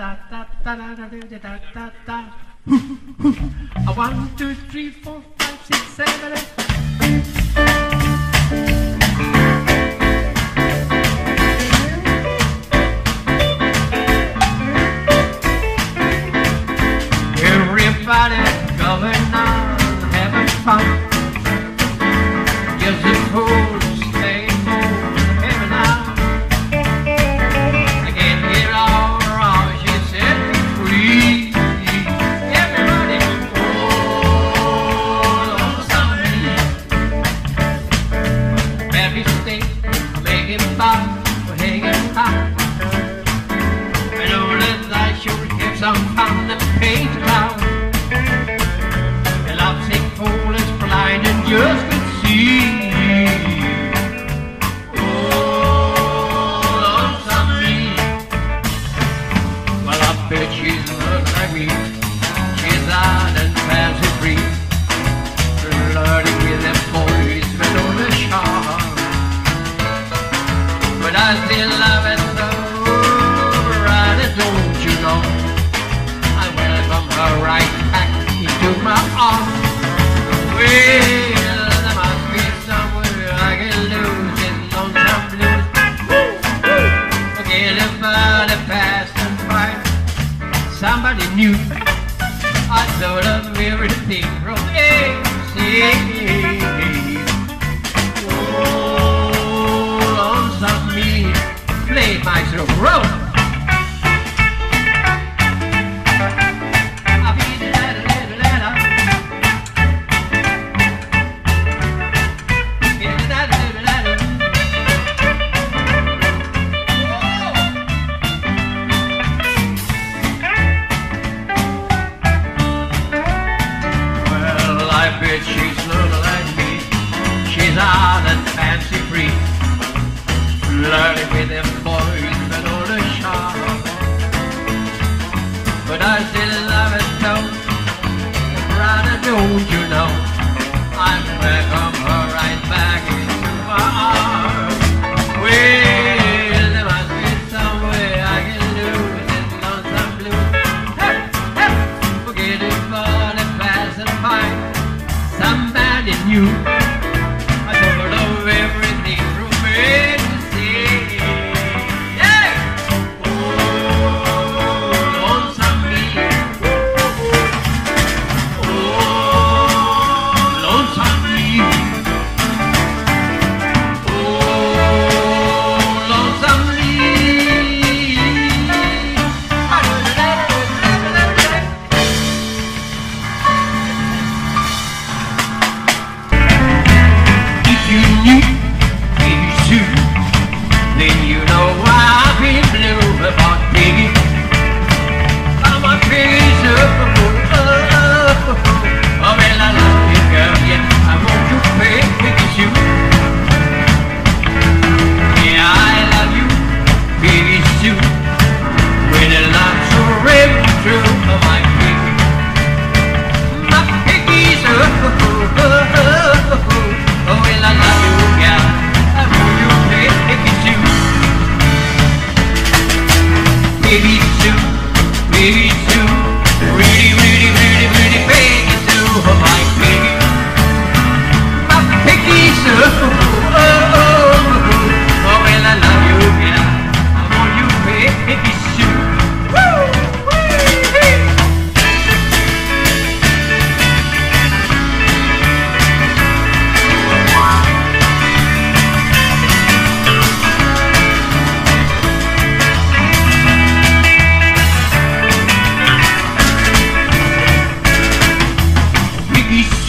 Da da da da da da da da. one, two, three, four, five, six, seven, eight. Maggie State, Maggie Bob, Maggie high. And all that I sure have some fun and paint. Still love it though, right, don't you know? I welcome her right back into my arms. Well, there must be somewhere I can lose lonesome blues. Forget about the past and find somebody new. hybrid, she's little like me. She's odd and fancy free. Flirting with them boys, but all the charm. But I still love it so. Rather don't you know? I'm back on you. baby.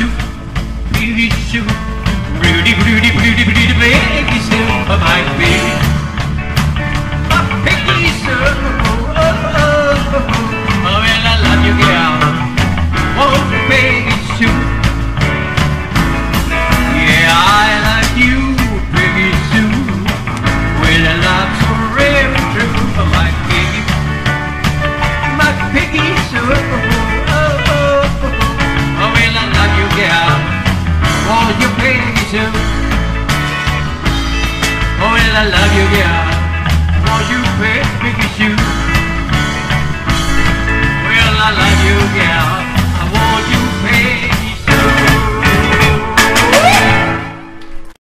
you, baby you, pretty, pretty, pretty, pretty baby you, my baby, my baby you. I love you, girl.